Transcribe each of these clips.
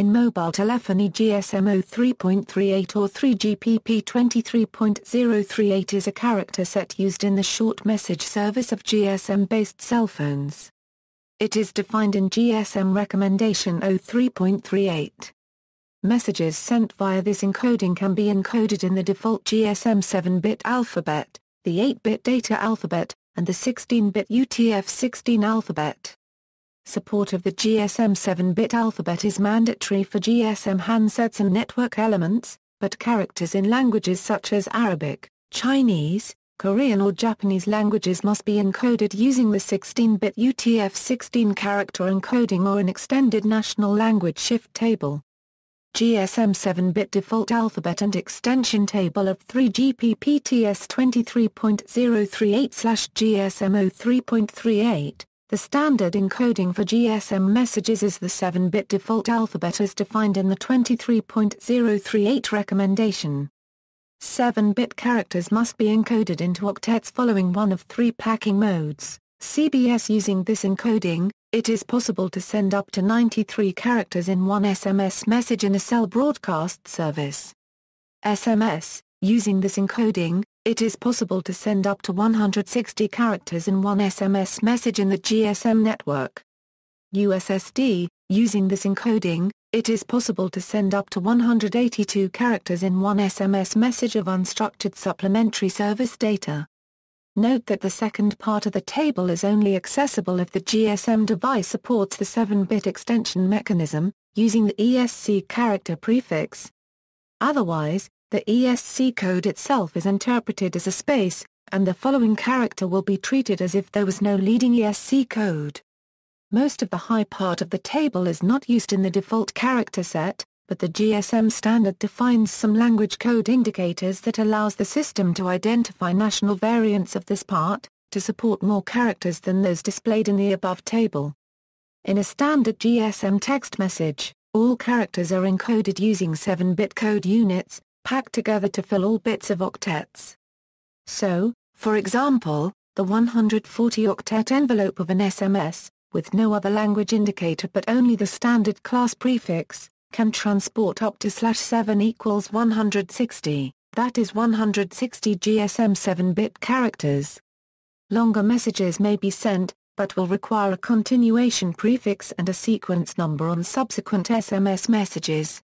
In mobile telephony GSM 03.38 or 3GPP 23.038 is a character set used in the short message service of GSM-based cell phones. It is defined in GSM Recommendation 03.38. Messages sent via this encoding can be encoded in the default GSM 7-bit alphabet, the 8-bit data alphabet, and the 16-bit UTF-16 alphabet. Support of the GSM 7-bit alphabet is mandatory for GSM handsets and network elements, but characters in languages such as Arabic, Chinese, Korean or Japanese languages must be encoded using the 16-bit UTF-16 character encoding or an extended national language shift table. GSM 7-bit default alphabet and extension table of 3GPP TS 23.038/GSM 03.38. The standard encoding for GSM messages is the 7-bit default alphabet as defined in the 23.038 recommendation. 7-bit characters must be encoded into octets following one of three packing modes. CBS using this encoding, it is possible to send up to 93 characters in one SMS message in a cell broadcast service. SMS, using this encoding, it is possible to send up to 160 characters in one SMS message in the GSM network. USSD, using this encoding, it is possible to send up to 182 characters in one SMS message of unstructured supplementary service data. Note that the second part of the table is only accessible if the GSM device supports the 7-bit extension mechanism, using the ESC character prefix. Otherwise, the ESC code itself is interpreted as a space, and the following character will be treated as if there was no leading ESC code. Most of the high part of the table is not used in the default character set, but the GSM standard defines some language code indicators that allows the system to identify national variants of this part, to support more characters than those displayed in the above table. In a standard GSM text message, all characters are encoded using 7-bit code units, packed together to fill all bits of octets. So, for example, the 140-octet envelope of an SMS, with no other language indicator but only the standard class prefix, can transport up to slash 7 equals 160, that is 160 GSM 7-bit characters. Longer messages may be sent, but will require a continuation prefix and a sequence number on subsequent SMS messages.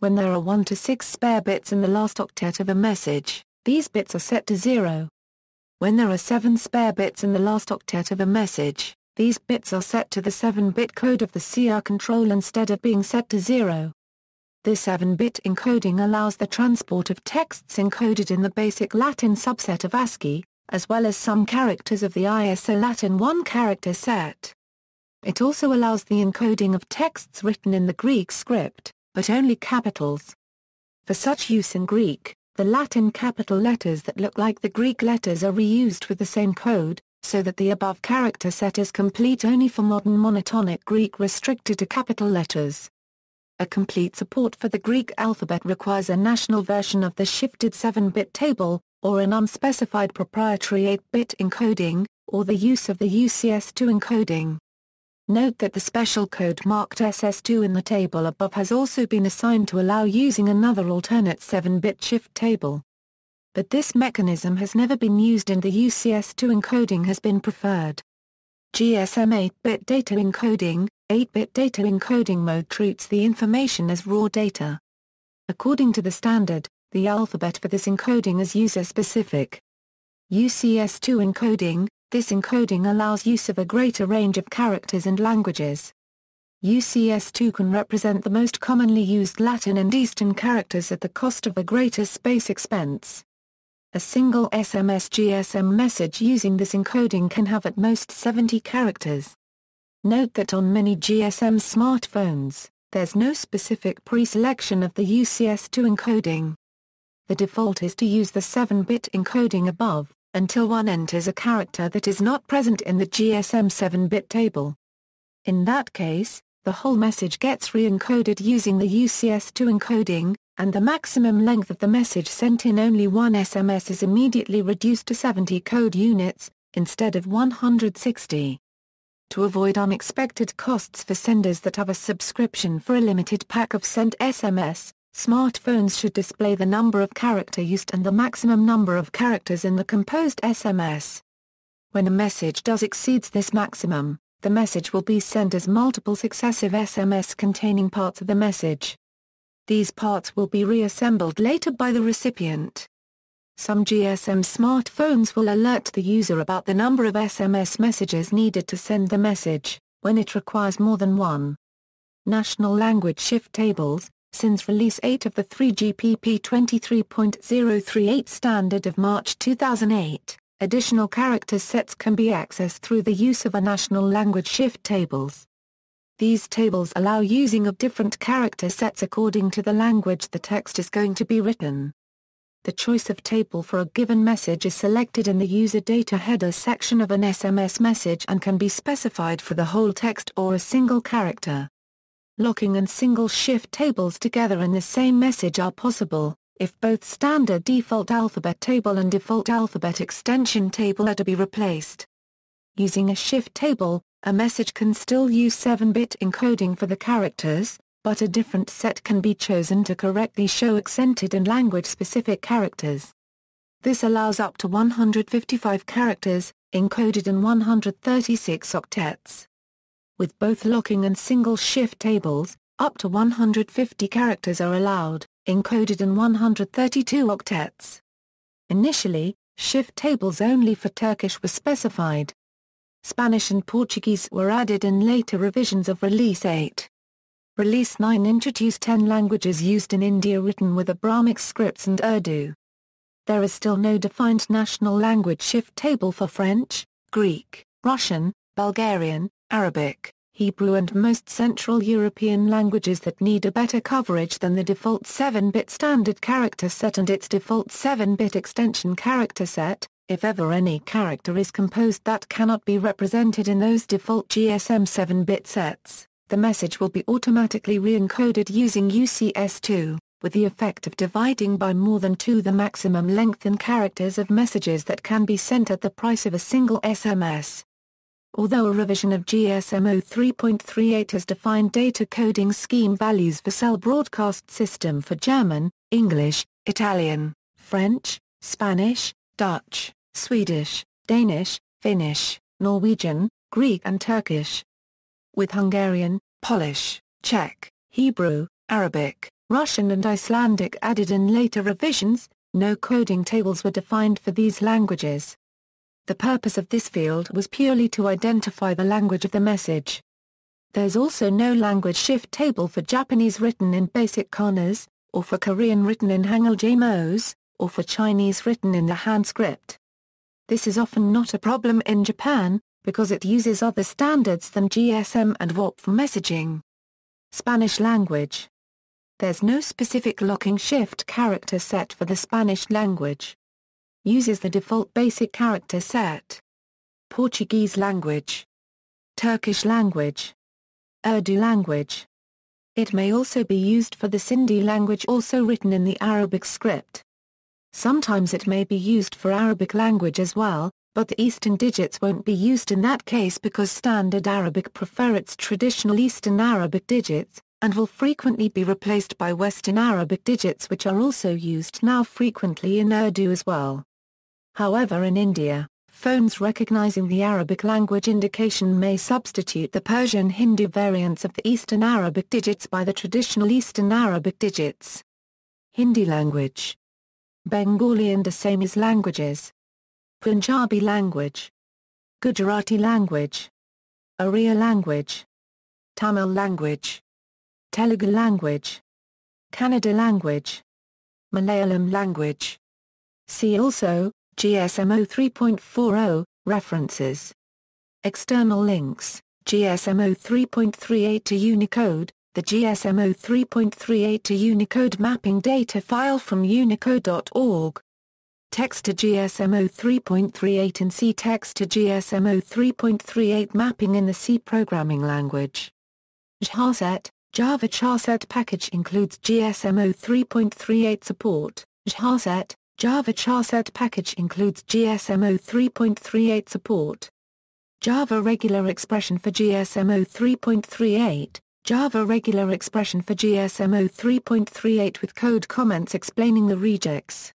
When there are 1 to 6 spare bits in the last octet of a message, these bits are set to 0. When there are 7 spare bits in the last octet of a message, these bits are set to the 7-bit code of the CR control instead of being set to 0. This 7-bit encoding allows the transport of texts encoded in the basic Latin subset of ASCII, as well as some characters of the ISO Latin 1 character set. It also allows the encoding of texts written in the Greek script, but only capitals. For such use in Greek, the Latin capital letters that look like the Greek letters are reused with the same code, so that the above character set is complete only for modern monotonic Greek restricted to capital letters. A complete support for the Greek alphabet requires a national version of the shifted 7-bit table, or an unspecified proprietary 8-bit encoding, or the use of the UCS2 encoding. Note that the special code marked SS2 in the table above has also been assigned to allow using another alternate 7-bit shift table but this mechanism has never been used and the UCS2 encoding has been preferred. GSM 8-bit data encoding 8-bit data encoding mode treats the information as raw data. According to the standard, the alphabet for this encoding is user-specific. UCS2 encoding, this encoding allows use of a greater range of characters and languages. UCS2 can represent the most commonly used Latin and Eastern characters at the cost of a greater space expense. A single SMS GSM message using this encoding can have at most 70 characters. Note that on many GSM smartphones, there's no specific pre-selection of the UCS2 encoding. The default is to use the 7-bit encoding above, until one enters a character that is not present in the GSM 7-bit table. In that case, the whole message gets re-encoded using the UCS2 encoding, and the maximum length of the message sent in only one SMS is immediately reduced to 70 code units, instead of 160. To avoid unexpected costs for senders that have a subscription for a limited pack of sent SMS, smartphones should display the number of character used and the maximum number of characters in the composed SMS. When a message does exceeds this maximum, the message will be sent as multiple successive SMS containing parts of the message. These parts will be reassembled later by the recipient. Some GSM smartphones will alert the user about the number of SMS messages needed to send the message, when it requires more than one. National Language Shift Tables, since release 8 of the 3GPP 23.038 standard of March 2008, additional character sets can be accessed through the use of a national language shift tables. These tables allow using of different character sets according to the language the text is going to be written. The choice of table for a given message is selected in the user data header section of an SMS message and can be specified for the whole text or a single character. Locking and single shift tables together in the same message are possible, if both standard default alphabet table and default alphabet extension table are to be replaced. Using a shift table, a message can still use 7-bit encoding for the characters, but a different set can be chosen to correctly show accented and language-specific characters. This allows up to 155 characters, encoded in 136 octets. With both locking and single shift tables, up to 150 characters are allowed, encoded in 132 octets. Initially, shift tables only for Turkish were specified. Spanish and Portuguese were added in later revisions of Release 8. Release 9 introduced 10 languages used in India written with Brahmic scripts and Urdu. There is still no defined national language shift table for French, Greek, Russian, Bulgarian, Arabic, Hebrew and most Central European languages that need a better coverage than the default 7-bit standard character set and its default 7-bit extension character set, if ever any character is composed that cannot be represented in those default GSM 7-bit sets the message will be automatically re-encoded using UCS2, with the effect of dividing by more than 2 the maximum length in characters of messages that can be sent at the price of a single SMS. Although a revision of GSM 03.38 has defined data coding scheme values for cell broadcast system for German, English, Italian, French, Spanish, Dutch, Swedish, Danish, Finnish, Norwegian, Greek and Turkish, with Hungarian, Polish, Czech, Hebrew, Arabic, Russian and Icelandic added in later revisions, no coding tables were defined for these languages. The purpose of this field was purely to identify the language of the message. There's also no language shift table for Japanese written in basic kanas, or for Korean written in Hangul jamos, or for Chinese written in the Han script. This is often not a problem in Japan, because it uses other standards than GSM and WAP for messaging. Spanish language. There's no specific locking shift character set for the Spanish language. Uses the default basic character set. Portuguese language. Turkish language. Urdu language. It may also be used for the Sindhi language also written in the Arabic script. Sometimes it may be used for Arabic language as well, but the Eastern digits won't be used in that case because Standard Arabic prefer its traditional Eastern Arabic digits, and will frequently be replaced by Western Arabic digits which are also used now frequently in Urdu as well. However in India, phones recognizing the Arabic language indication may substitute the Persian Hindu variants of the Eastern Arabic digits by the traditional Eastern Arabic digits. Hindi language. Bengali and Assamese languages. Punjabi language. Gujarati language. Oriya language. Tamil language. Telugu language. Kannada language. Malayalam language. See also, GSM 03.40, References. External links, GSM 03.38 to Unicode, the GSM 03.38 to Unicode mapping data file from unicode.org Text to GSM 03.38 and C text to GSM 03.38 mapping in the C programming language. jcharset, Java charset package includes GSM 03.38 support. jcharset, Java charset package includes GSM 3.38 support. Java regular expression for GSM 3.38, Java regular expression for GSM 3.38 with code comments explaining the regex.